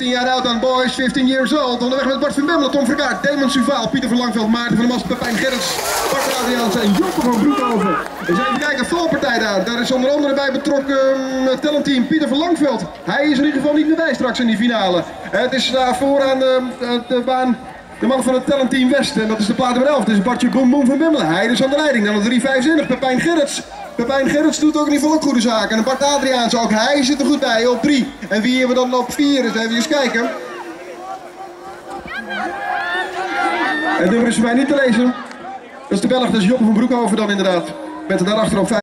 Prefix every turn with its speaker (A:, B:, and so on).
A: 10 jaar oud aan boys, 15 years old. Onderweg met Bart van Bemmelen, Tom Vergaard, Damon Suvaal, Pieter van Langveld, Maarten van der Mast, Pepijn Gerrits, Bart Adriaans en Joppe van Broekhoven. Zijn even kijken, valpartij daar. Daar is onder andere bij betrokken uh, talentteam Pieter van Langveld. Hij is in ieder geval niet meer bij straks in die finale. Het is daar vooraan de, de baan de man van het talentteam West. En dat is de plaat nummer 11. Het is Bartje Boom van Bemmelen. Hij is aan de leiding. Dan de 325, Pepijn Gerrits. Pepijn Gerrits doet ook geval ook goede zaken. En Bart Adriaans ook. Hij zit er goed bij op 3. En wie hebben we dan op 4? Dus even eens kijken. Het nummer is voor mij niet te lezen. Dat is de Belg, dat is Joppe van Broekhoven dan inderdaad. Met daarachter op 5.